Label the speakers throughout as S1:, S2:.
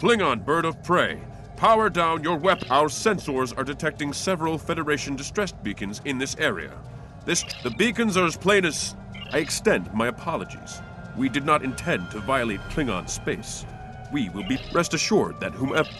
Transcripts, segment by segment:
S1: Klingon bird of prey, power down your weapon. Our sensors are detecting several Federation distress beacons in this area. This the beacons are as plain as I extend my apologies. We did not intend to violate Klingon space. We will be rest assured that whomever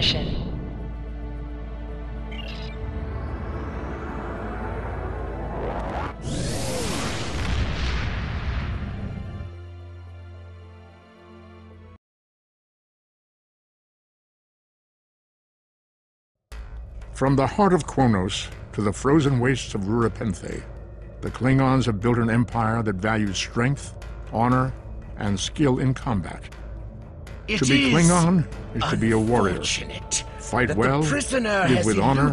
S2: mission.
S3: From the heart of Kronos to the frozen wastes of Rura Penthe, the Klingons have built an empire that values strength, honor, and skill in combat.
S4: It
S3: to be Klingon is to be a warrior. Fight well,
S4: prisoner
S3: live with honor,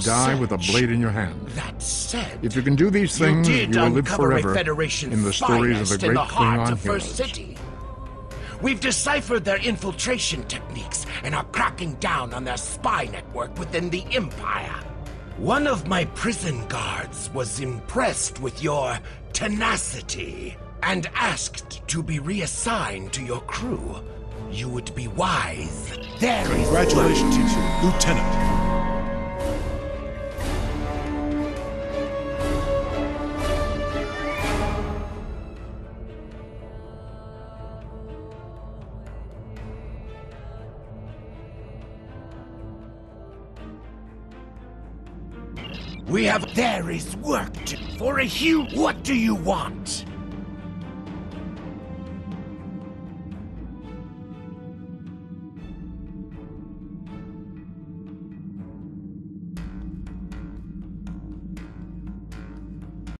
S3: die with a blade in your hand.
S4: That said,
S3: If you can do these things,
S4: you
S3: you, will live forever in the stories of the
S4: in
S3: great
S4: the
S3: Klingon heroes.
S4: City. We've deciphered their infiltration techniques and are cracking down on their spy network within the Empire. One of my prison guards was impressed with your tenacity and asked to be reassigned to your crew. You would be wise. There is
S5: Congratulations, Lieutenant.
S4: We have. There is work to. For a Hugh, what do you want?